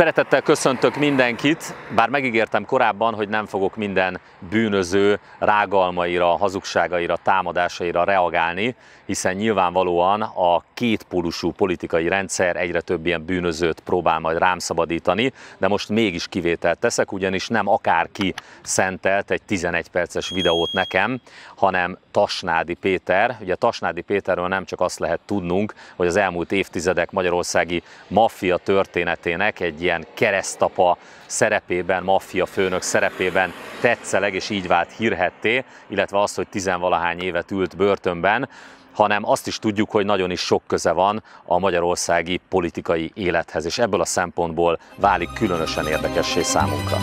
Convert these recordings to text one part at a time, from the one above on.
Szeretettel köszöntök mindenkit, bár megígértem korábban, hogy nem fogok minden bűnöző rágalmaira, hazugságaira, támadásaira reagálni, hiszen nyilvánvalóan a kétpólusú politikai rendszer egyre több ilyen bűnözőt próbál majd rám szabadítani, de most mégis kivételt teszek, ugyanis nem akárki szentelt egy 11 perces videót nekem, hanem Tasnádi Péter. Ugye Tasnádi Péterről nem csak azt lehet tudnunk, hogy az elmúlt évtizedek magyarországi maffia történetének egy ilyen keresztapa szerepében, maffia főnök szerepében tetszeleg, és így vált hírhetté, illetve az, hogy tizenvalahány évet ült börtönben, hanem azt is tudjuk, hogy nagyon is sok köze van a magyarországi politikai élethez, és ebből a szempontból válik különösen érdekessé számunkra.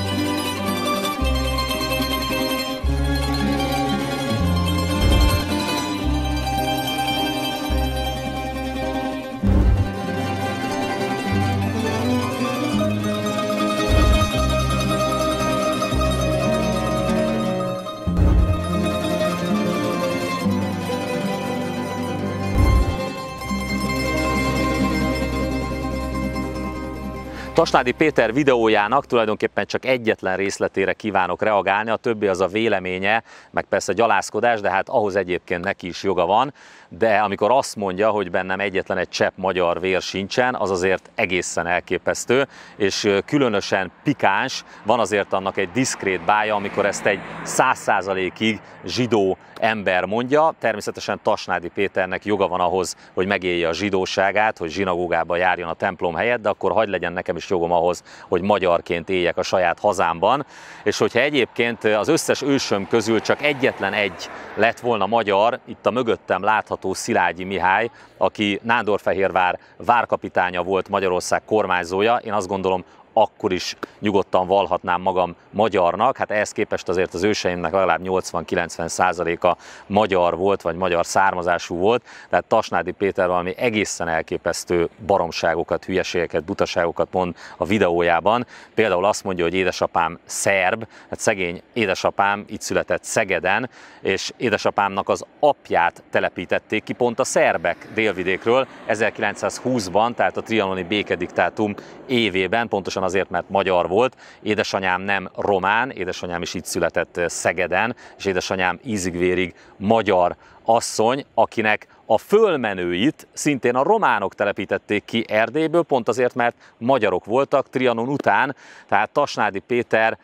Tasnádi Péter videójának tulajdonképpen csak egyetlen részletére kívánok reagálni, a többi az a véleménye, meg persze gyalázkodás, de hát ahhoz egyébként neki is joga van, de amikor azt mondja, hogy bennem egyetlen egy csepp magyar vér sincsen, az azért egészen elképesztő, és különösen pikáns, van azért annak egy diszkrét bája, amikor ezt egy száz százalékig zsidó ember mondja. Természetesen Tasnádi Péternek joga van ahhoz, hogy megélje a zsidóságát, hogy zsinagógába járjon a templom helyett, de akkor hagy legyen nekem is jogom ahhoz, hogy magyarként éljek a saját hazámban. És hogyha egyébként az összes ősöm közül csak egyetlen egy lett volna magyar, itt a mögöttem látható Szilágyi Mihály, aki Nándorfehérvár várkapitánya volt Magyarország kormányzója, én azt gondolom akkor is nyugodtan valhatnám magam magyarnak. Hát ehhez képest azért az őseimnek legalább 80-90 százaléka magyar volt, vagy magyar származású volt, tehát Tasnádi Péter valami egészen elképesztő baromságokat, hülyeségeket, butaságokat mond a videójában. Például azt mondja, hogy édesapám szerb, hát szegény édesapám itt született Szegeden, és édesapámnak az apját telepítették ki pont a szerbek délvidékről 1920-ban, tehát a trianoni békediktátum évében, pontosan azért, mert magyar volt. Édesanyám nem román, édesanyám is itt született Szegeden, és édesanyám ízigvérig magyar asszony, akinek a fölmenőit szintén a románok telepítették ki Erdélyből, pont azért, mert magyarok voltak Trianon után, tehát Tasnádi Péter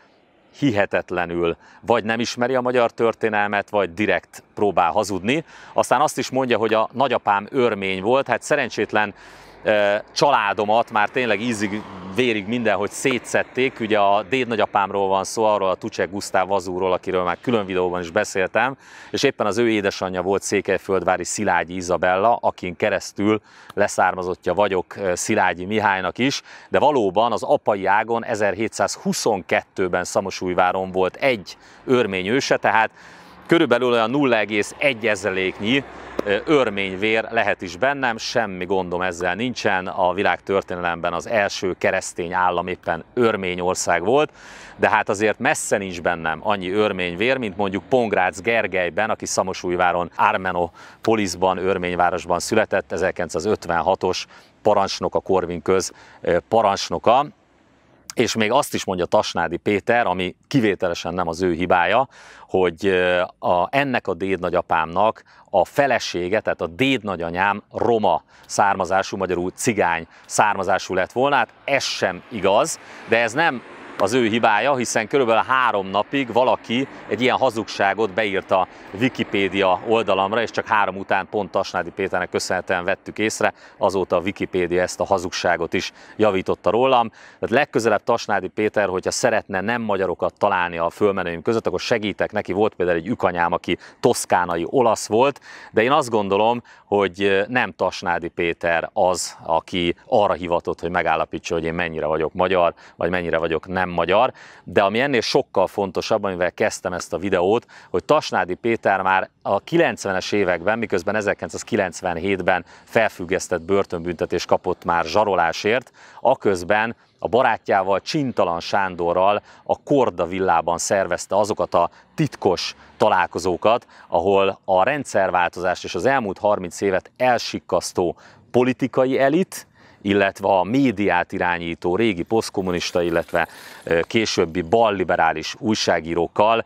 hihetetlenül vagy nem ismeri a magyar történelmet, vagy direkt próbál hazudni. Aztán azt is mondja, hogy a nagyapám örmény volt, hát szerencsétlen családomat már tényleg ízig, vérig mindenhogy szétszették. Ugye a déd nagyapámról van szó, arról a Tucsek Gusztáv Vazúról, akiről már külön videóban is beszéltem, és éppen az ő édesanyja volt Székelyföldvári Szilágyi Izabella, akin keresztül leszármazottja vagyok Szilágyi Mihálynak is, de valóban az apai ágon 1722-ben Szamosújváron volt egy örmény őse, tehát körülbelül olyan 0,1 ezeléknyi örményvér lehet is bennem, semmi gondom ezzel nincsen. A világ történelemben az első keresztény állam éppen Örményország volt, de hát azért messze nincs bennem annyi örményvér, mint mondjuk Pongrác Gergelyben, aki Szamosújváron, Ármenopolisban, örményvárosban született, 1956-os parancsnok a Korvin köz parancsnoka, és még azt is mondja Tasnádi Péter, ami kivételesen nem az ő hibája, hogy a, ennek a dédnagyapámnak a felesége, tehát a dédnagyanyám roma származású, magyarul cigány származású lett volna. Hát ez sem igaz, de ez nem az ő hibája, hiszen körülbelül három napig valaki egy ilyen hazugságot beírta Wikipédia oldalamra, és csak három után pont Tasnádi Péternek köszönhetően vettük észre, azóta a Wikipédia ezt a hazugságot is javította rólam. Tehát legközelebb Tasnádi Péter, hogyha szeretne nem magyarokat találni a fölmenőim között, akkor segítek neki. Volt például egy ükanyám, aki toszkánai olasz volt, de én azt gondolom, hogy nem Tasnádi Péter az, aki arra hivatott, hogy megállapítsa, hogy én mennyire vagyok magyar, vagy mennyire vagyok nem magyar, de ami ennél sokkal fontosabb, amivel kezdtem ezt a videót, hogy Tasnádi Péter már a 90-es években, miközben 1997-ben felfüggesztett börtönbüntetés kapott már zsarolásért, aközben a barátjával, Csintalan Sándorral a Korda villában szervezte azokat a titkos találkozókat, ahol a rendszerváltozást és az elmúlt 30 évet elsikkasztó politikai elit, illetve a médiát irányító régi posztkommunista, illetve későbbi balliberális újságírókkal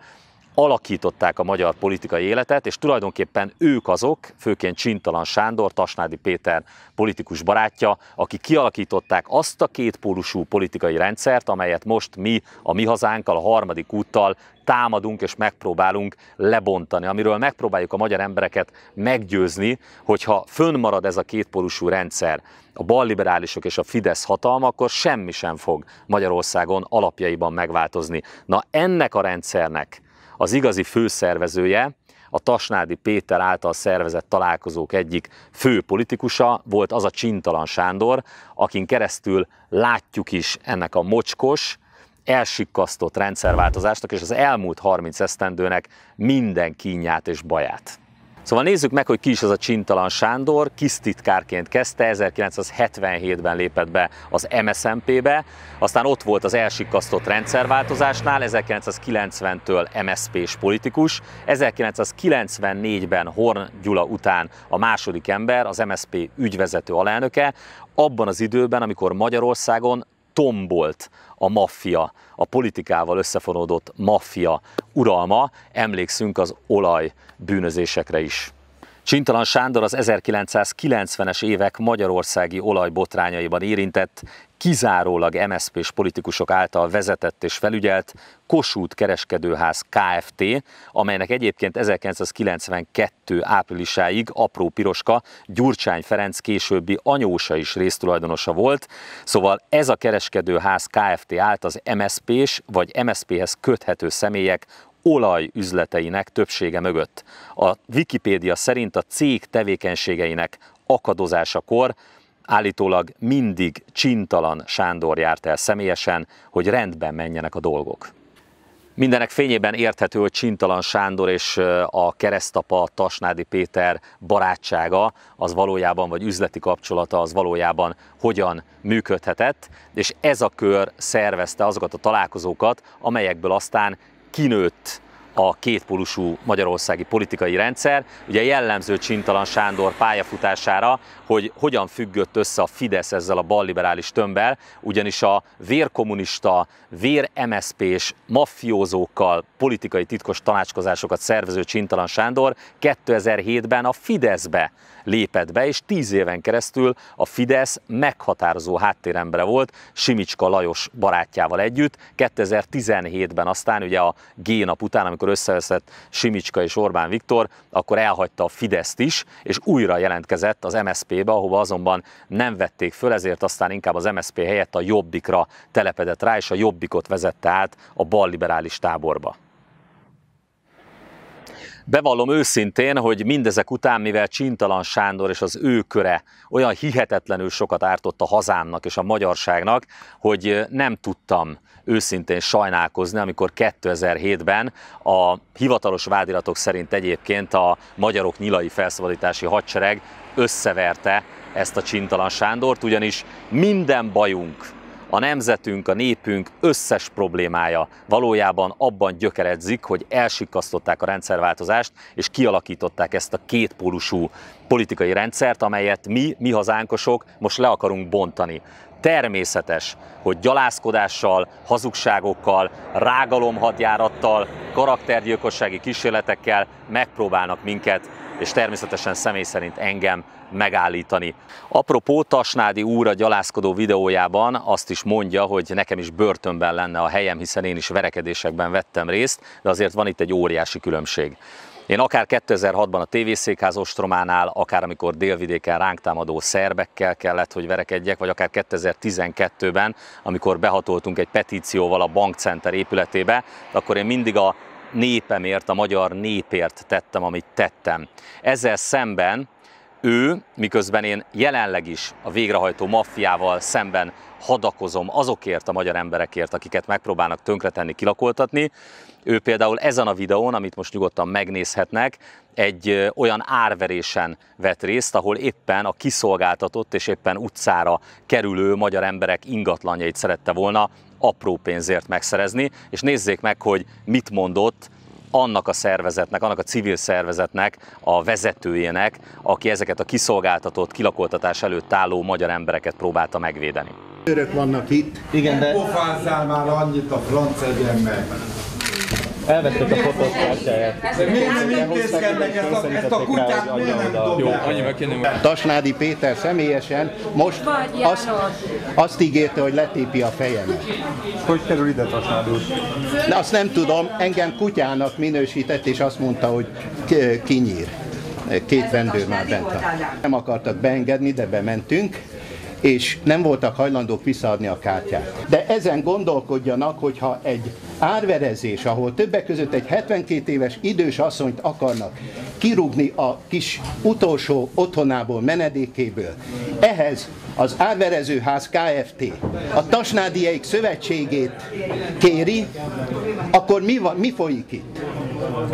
alakították a magyar politikai életet, és tulajdonképpen ők azok, főként Csintalan Sándor, Tasnádi Péter politikus barátja, akik kialakították azt a kétpólusú politikai rendszert, amelyet most mi, a mi hazánkkal, a harmadik úttal támadunk és megpróbálunk lebontani, amiről megpróbáljuk a magyar embereket meggyőzni, hogyha fönnmarad ez a kétpólusú rendszer, a balliberálisok és a Fidesz hatalma, akkor semmi sem fog Magyarországon alapjaiban megváltozni. Na ennek a rendszernek az igazi főszervezője, a Tasnádi Péter által szervezett találkozók egyik fő politikusa volt az a Csintalan Sándor, akin keresztül látjuk is ennek a mocskos, elsikkasztott rendszerváltozásnak és az elmúlt 30 esztendőnek minden kínját és baját. Szóval nézzük meg, hogy ki is az a Csintalan Sándor, kisztitkárként kezdte, 1977-ben lépett be az MSZMP-be, aztán ott volt az elsikasztott rendszerváltozásnál, 1990-től MSZP-s politikus, 1994-ben Horn Gyula után a második ember, az MSZP ügyvezető alelnöke, abban az időben, amikor Magyarországon tombolt a maffia, a politikával összefonódott maffia uralma, emlékszünk az olaj bűnözésekre is. Csintalan Sándor az 1990-es évek magyarországi olajbotrányaiban érintett, kizárólag MSZP-s politikusok által vezetett és felügyelt Kossuth Kereskedőház Kft., amelynek egyébként 1992 áprilisáig apró piroska Gyurcsány Ferenc későbbi anyósa is résztulajdonosa volt, szóval ez a kereskedőház Kft. állt az MSZP-s vagy MSZP-hez köthető személyek olajüzleteinek többsége mögött. A Wikipédia szerint a cég tevékenységeinek akadozásakor állítólag mindig csintalan Sándor járt el személyesen, hogy rendben menjenek a dolgok. Mindenek fényében érthető, hogy Csintalan Sándor és a keresztapa Tasnádi Péter barátsága az valójában, vagy üzleti kapcsolata az valójában hogyan működhetett, és ez a kör szervezte azokat a találkozókat, amelyekből aztán kinőtt a kétpólusú magyarországi politikai rendszer. Ugye jellemző Csintalan Sándor pályafutására, hogy hogyan függött össze a Fidesz ezzel a balliberális tömbbel, ugyanis a vérkommunista, vér MSZP-s maffiózókkal politikai titkos tanácskozásokat szervező Csintalan Sándor 2007-ben a Fideszbe lépett be, és tíz éven keresztül a Fidesz meghatározó háttérembre volt Simicska Lajos barátjával együtt. 2017-ben aztán ugye a G nap után, amikor összeveszett Simicska és Orbán Viktor, akkor elhagyta a Fideszt is, és újra jelentkezett az MSZP-be, ahova azonban nem vették föl, ezért aztán inkább az MSZP helyett a Jobbikra telepedett rá, és a Jobbikot vezette át a balliberális táborba. Bevallom őszintén, hogy mindezek után, mivel Csintalan Sándor és az ő köre olyan hihetetlenül sokat ártott a hazámnak és a magyarságnak, hogy nem tudtam őszintén sajnálkozni, amikor 2007-ben a hivatalos vádiratok szerint egyébként a magyarok nyilai felszabadítási hadsereg összeverte ezt a Csintalan Sándort, ugyanis minden bajunk, a nemzetünk, a népünk összes problémája valójában abban gyökeredzik, hogy elsikasztották a rendszerváltozást, és kialakították ezt a kétpólusú politikai rendszert, amelyet mi, mi hazánkosok most le akarunk bontani. Természetes, hogy gyalázkodással, hazugságokkal, rágalomhadjárattal, karaktergyilkossági kísérletekkel megpróbálnak minket, és természetesen személy szerint engem megállítani. Apropó, Tasnádi úr a gyalászkodó videójában azt is mondja, hogy nekem is börtönben lenne a helyem, hiszen én is verekedésekben vettem részt, de azért van itt egy óriási különbség. Én akár 2006-ban a tévészékház ostrománál, akár amikor délvidéken ránk támadó szerbekkel kellett, hogy verekedjek, vagy akár 2012-ben, amikor behatoltunk egy petícióval a bankcenter épületébe, akkor én mindig a népemért, a magyar népért tettem, amit tettem. Ezzel szemben ő, miközben én jelenleg is a végrehajtó maffiával szemben hadakozom azokért a magyar emberekért, akiket megpróbálnak tönkretenni, kilakoltatni. Ő például ezen a videón, amit most nyugodtan megnézhetnek, egy olyan árverésen vett részt, ahol éppen a kiszolgáltatott és éppen utcára kerülő magyar emberek ingatlanjait szerette volna apró pénzért megszerezni, és nézzék meg, hogy mit mondott annak a szervezetnek, annak a civil szervezetnek a vezetőjének, aki ezeket a kiszolgáltatott, kilakoltatás előtt álló magyar embereket próbálta megvédeni. Örök vannak itt. Igen, de Pofázzál már annyit a franc egyenbe. Elvették a fotózkártyáját. Miért nem intézkednek ezt a, ezt a kutyát, miért nem dobják? Tasnádi Péter személyesen most azt, azt ígérte, hogy letépi a fejemet. Hogy kerül ide Tasnád úr? De azt nem tudom, engem kutyának minősített, és azt mondta, hogy kinyír. Két rendőr már bent van. Nem akartak beengedni, de bementünk, és nem voltak hajlandók visszaadni a kártyát. De ezen gondolkodjanak, hogyha egy árverezés, ahol többek között egy 72 éves idős asszonyt akarnak kirúgni a kis utolsó otthonából, menedékéből, ehhez az árverezőház Kft. a Tasnádieik szövetségét kéri, akkor mi, van, mi folyik itt?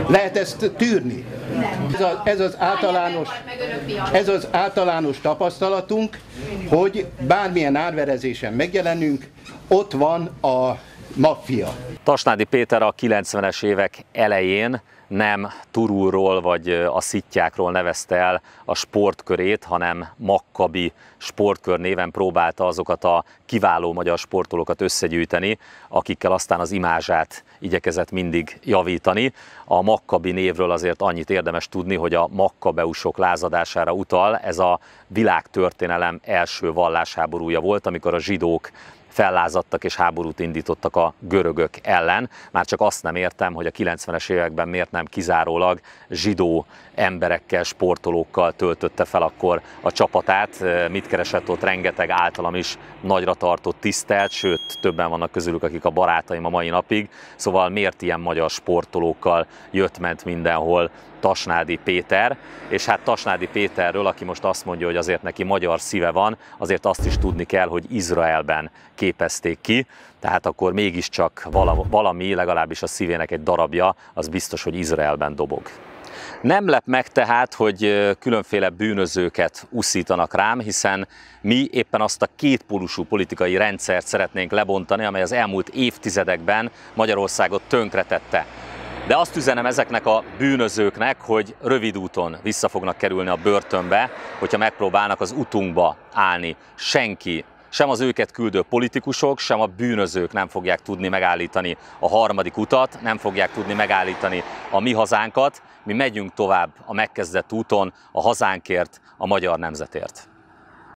Lehet ezt tűrni? Ez, a, ez, az általános, ez az általános tapasztalatunk, hogy bármilyen árverezésen megjelenünk, ott van a maffia. Tasnádi Péter a 90-es évek elején nem Turulról vagy a szittyákról nevezte el a sportkörét, hanem Makkabi sportkör néven próbálta azokat a kiváló magyar sportolókat összegyűjteni, akikkel aztán az imázsát igyekezett mindig javítani. A Makkabi névről azért annyit érdemes tudni, hogy a Makkabeusok lázadására utal. Ez a világtörténelem első vallásháborúja volt, amikor a zsidók fellázadtak és háborút indítottak a görögök ellen. Már csak azt nem értem, hogy a 90-es években miért nem kizárólag zsidó emberekkel, sportolókkal töltötte fel akkor a csapatát. Mit keresett ott rengeteg általam is nagyra tartott tisztelt, sőt többen vannak közülük, akik a barátaim a mai napig. Szóval miért ilyen magyar sportolókkal jött-ment mindenhol Tasnádi Péter, és hát Tasnádi Péterről, aki most azt mondja, hogy azért neki magyar szíve van, azért azt is tudni kell, hogy Izraelben képezték ki, tehát akkor mégiscsak valami, legalábbis a szívének egy darabja, az biztos, hogy Izraelben dobog. Nem lep meg tehát, hogy különféle bűnözőket uszítanak rám, hiszen mi éppen azt a kétpólusú politikai rendszert szeretnénk lebontani, amely az elmúlt évtizedekben Magyarországot tönkretette. De azt üzenem ezeknek a bűnözőknek, hogy rövid úton vissza fognak kerülni a börtönbe, hogyha megpróbálnak az utunkba állni. Senki, sem az őket küldő politikusok, sem a bűnözők nem fogják tudni megállítani a harmadik utat, nem fogják tudni megállítani a mi hazánkat. Mi megyünk tovább a megkezdett úton a hazánkért, a magyar nemzetért.